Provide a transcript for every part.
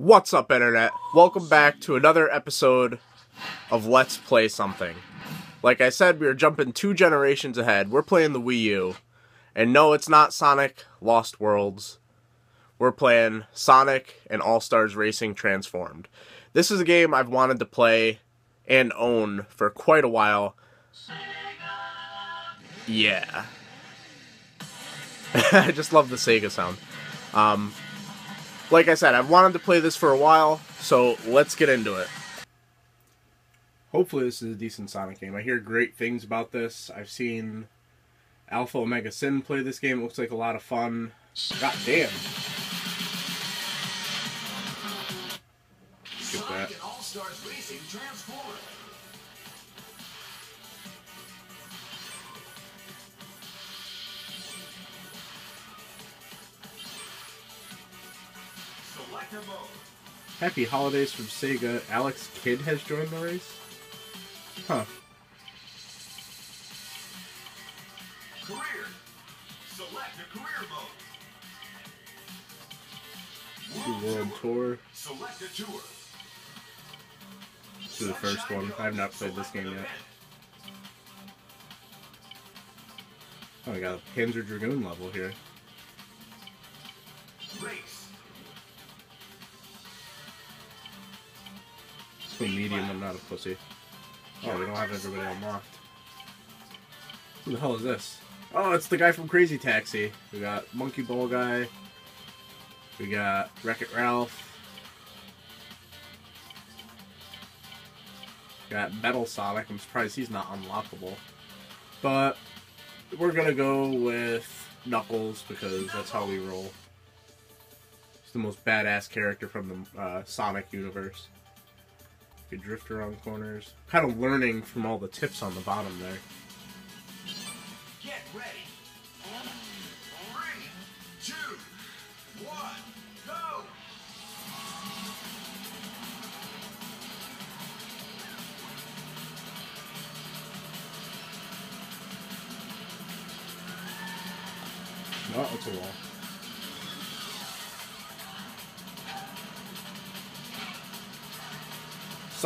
What's up, Internet? Welcome back to another episode of Let's Play Something. Like I said, we are jumping two generations ahead. We're playing the Wii U. And no, it's not Sonic Lost Worlds. We're playing Sonic and All Stars Racing Transformed. This is a game I've wanted to play and own for quite a while. Yeah. I just love the Sega sound. Um, like I said, I've wanted to play this for a while, so let's get into it. Hopefully, this is a decent Sonic game. I hear great things about this. I've seen Alpha Omega Sin play this game. It looks like a lot of fun. God damn. Get that. Happy holidays from Sega. Alex Kidd has joined the race? Huh. Career. Select a career mode. World Tour. Select a tour. Do the first one. I have not played this game yet. Oh, we got a Panzer Dragoon level here. Race. Medium, I'm not a pussy. Oh, we don't have everybody unlocked. Who the hell is this? Oh, it's the guy from Crazy Taxi. We got Monkey Ball Guy. We got Wreck-It Ralph. Got Metal Sonic. I'm surprised he's not unlockable. But we're gonna go with Knuckles because that's how we roll. He's the most badass character from the uh, Sonic universe. You could drift around corners. Kind of learning from all the tips on the bottom there. Get ready. Three, two, one, go. Oh, it's a wall.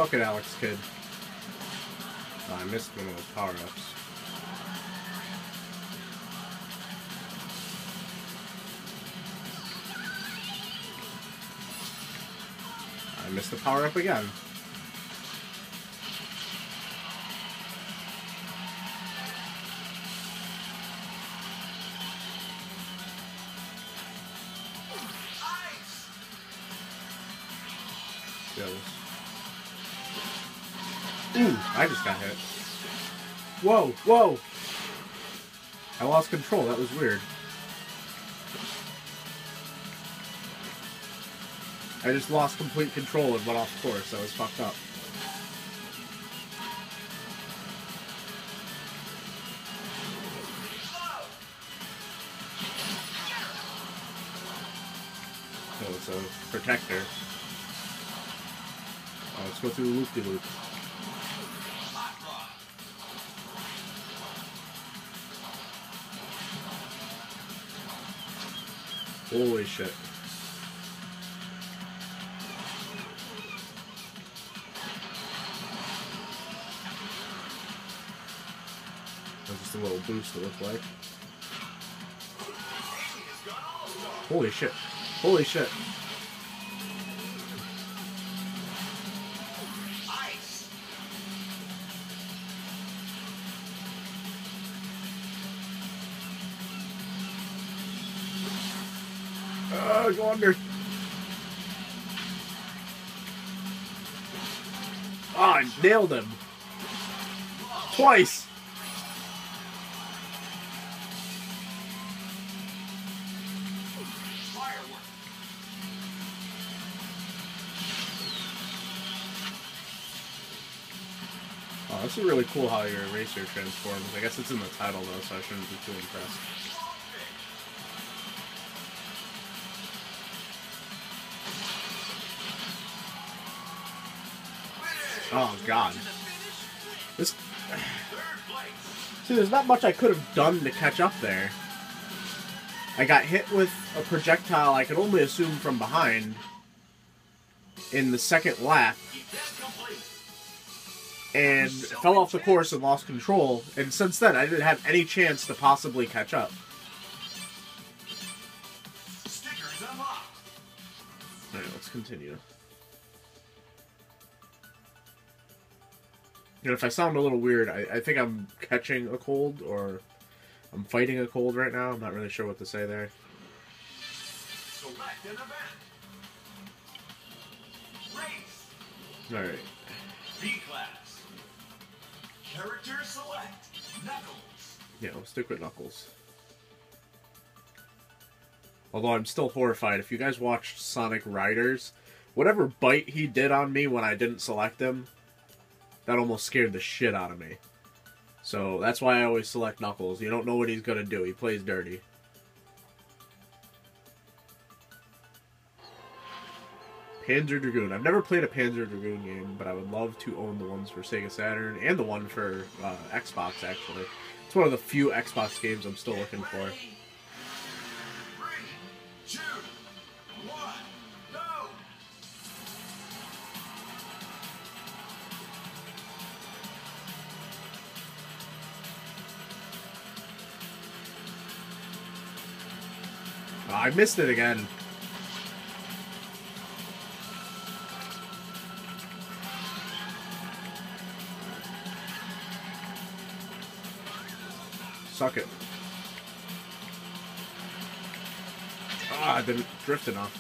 Suck it, Alex Kidd. Oh, I missed one of those power-ups. I missed the power-up again. Got hit. Whoa, whoa! I lost control, that was weird. I just lost complete control and went off course, I was fucked up. Oh, it's a protector. Oh, let's go through the loop-de-loop. Hot Holy shit. That's just a little boost it looked like. Holy shit. Holy shit. Go under. Ah, I nailed him. Twice. Oh, this is really cool how your eraser transforms. I guess it's in the title though, so I shouldn't be too impressed. Oh god. This See, there's not much I could have done to catch up there. I got hit with a projectile I could only assume from behind. in the second lap and fell off the course and lost control. And since then, I didn't have any chance to possibly catch up. Stickers unlocked. All right, let's continue. If I sound a little weird, I, I think I'm catching a cold or I'm fighting a cold right now. I'm not really sure what to say there. Select an event. Race. All right. B class. Character select. Knuckles. Yeah, we'll stick with Knuckles. Although I'm still horrified. If you guys watched Sonic Riders, whatever bite he did on me when I didn't select him, that almost scared the shit out of me. So that's why I always select Knuckles. You don't know what he's gonna do. He plays dirty. Panzer Dragoon. I've never played a Panzer Dragoon game, but I would love to own the ones for Sega Saturn and the one for uh, Xbox. Actually, it's one of the few Xbox games I'm still looking for. Three, two, one, I missed it again. Suck it. Ah, I didn't drift enough.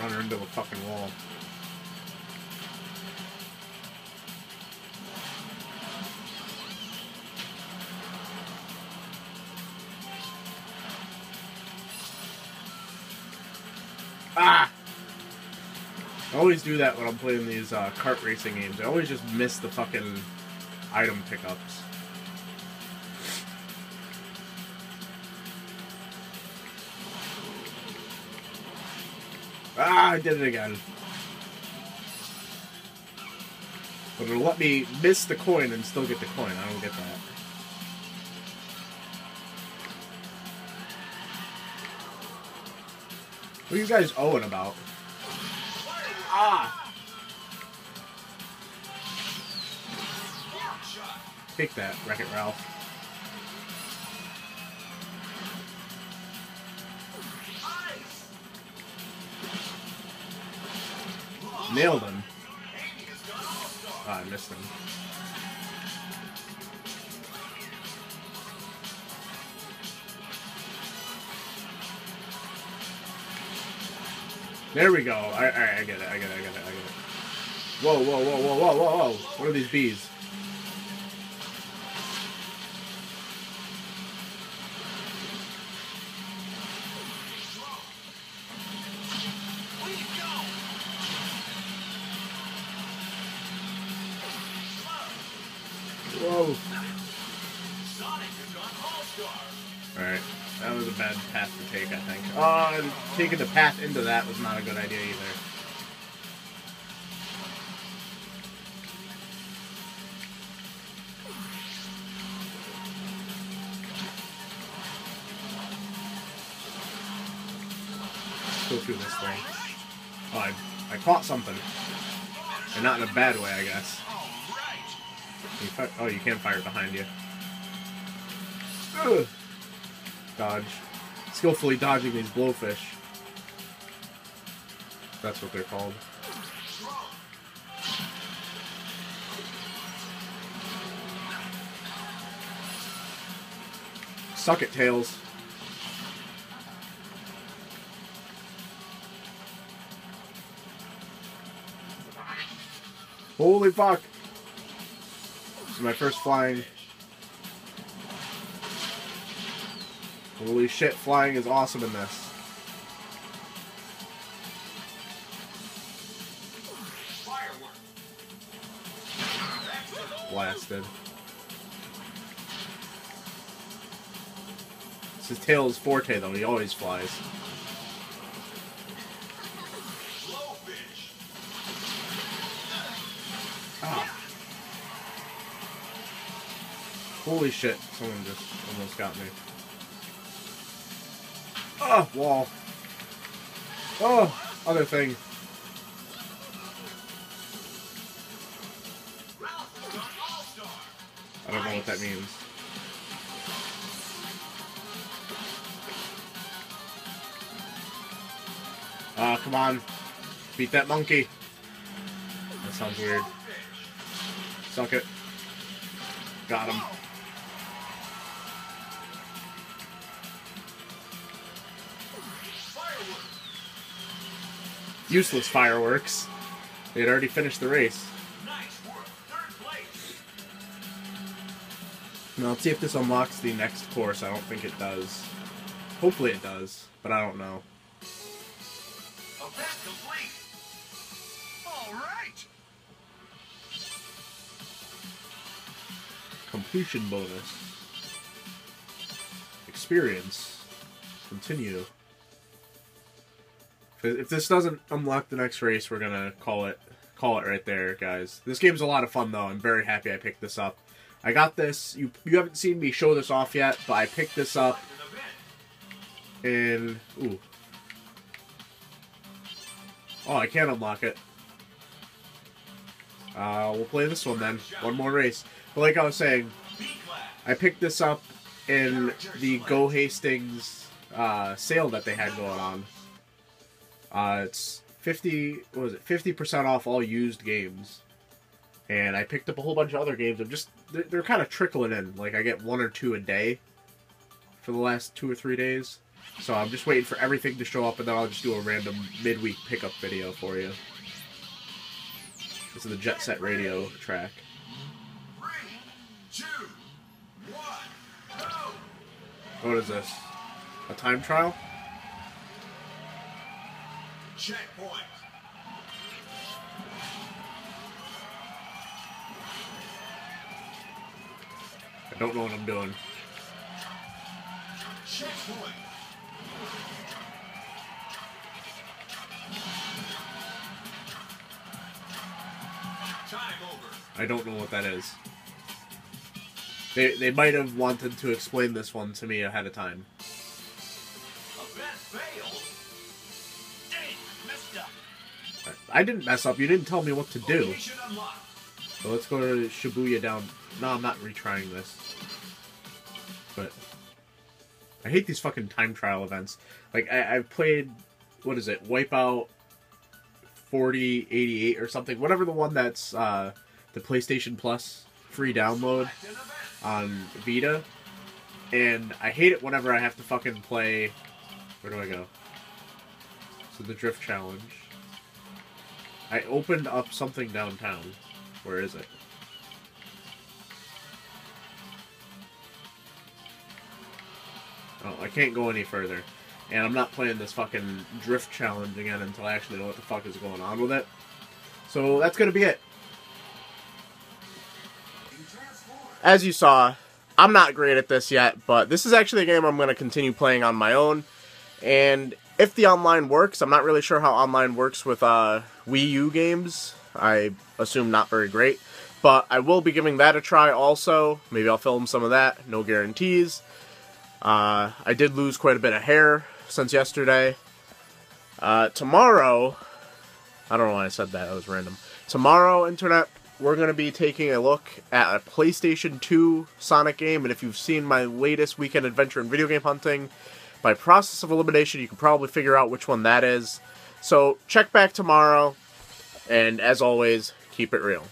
Run her into a fucking wall. Always do that when I'm playing these uh, kart racing games. I always just miss the fucking item pickups. Ah, I did it again. But it'll let me miss the coin and still get the coin. I don't get that. What are you guys owing about? Ah! Shot. Take that, Wreck It Ralph. Nailed him. Ah, I missed him. There we go. I, I, I get it. I get it. I get it. I get it. Whoa, whoa, whoa, whoa, whoa, whoa, whoa! What are these bees? Whoa! Sonic has gone all-star. All right, that was a bad path to take. I think. Oh, taking the path into that was not a good idea either. Go through this thing. Oh, I, I caught something. And not in a bad way, I guess. You oh, you can't fire behind you. Dodge. Skillfully dodging these blowfish. That's what they're called. Suck it, Tails. Holy fuck! This is my first flying. Holy shit, flying is awesome in this. Blasted. This is Tails' forte, though. He always flies. Ah. Holy shit, someone just almost got me. Ah, wall. Oh! other thing. I don't know what that means. Ah, come on. Beat that monkey. That sounds weird. Suck it. Got him. Useless fireworks. They had already finished the race. Now let's see if this unlocks the next course. I don't think it does. Hopefully it does, but I don't know. Event complete. All right. Completion bonus. Experience. Continue. If if this doesn't unlock the next race, we're gonna call it call it right there, guys. This game's a lot of fun though. I'm very happy I picked this up. I got this. You you haven't seen me show this off yet, but I picked this up An event. in ooh. Oh, I can't unlock it. Uh, we'll play this one then. One more race. But like I was saying, I picked this up in the Go Hastings uh, sale that they had going on. Uh, it's fifty. What was it? Fifty percent off all used games. And I picked up a whole bunch of other games. I'm just they're, they're kind of trickling in. Like I get one or two a day for the last two or three days. So I'm just waiting for everything to show up, and then I'll just do a random midweek pickup video for you. This is the Jet Set Radio track. Three, two, one. What is this? A time trial? Checkpoint. I don't know what I'm doing. Checkpoint. Time over. I don't know what that is. They they might have wanted to explain this one to me ahead of time. I didn't mess up. You didn't tell me what to do. So let's go to Shibuya down. No, I'm not retrying this. But I hate these fucking time trial events. Like I, I've played, what is it? Wipeout 4088 or something. Whatever the one that's uh, the PlayStation Plus free download on Vita, and I hate it whenever I have to fucking play. Where do I go? So the drift challenge. I opened up something downtown. Where is it? Oh, I can't go any further. And I'm not playing this fucking drift challenge again until I actually know what the fuck is going on with it. So that's gonna be it. as you saw, I'm not great at this yet, but this is actually a game I'm going to continue playing on my own. And if the online works, I'm not really sure how online works with uh, Wii U games. I assume not very great. But I will be giving that a try also. Maybe I'll film some of that. No guarantees. Uh, I did lose quite a bit of hair since yesterday. Uh, tomorrow, I don't know why I said that. That was random. Tomorrow, internet, we're going to be taking a look at a PlayStation 2 Sonic game. And if you've seen my latest weekend adventure in video game hunting, by process of elimination, you can probably figure out which one that is. So check back tomorrow. And as always, keep it real.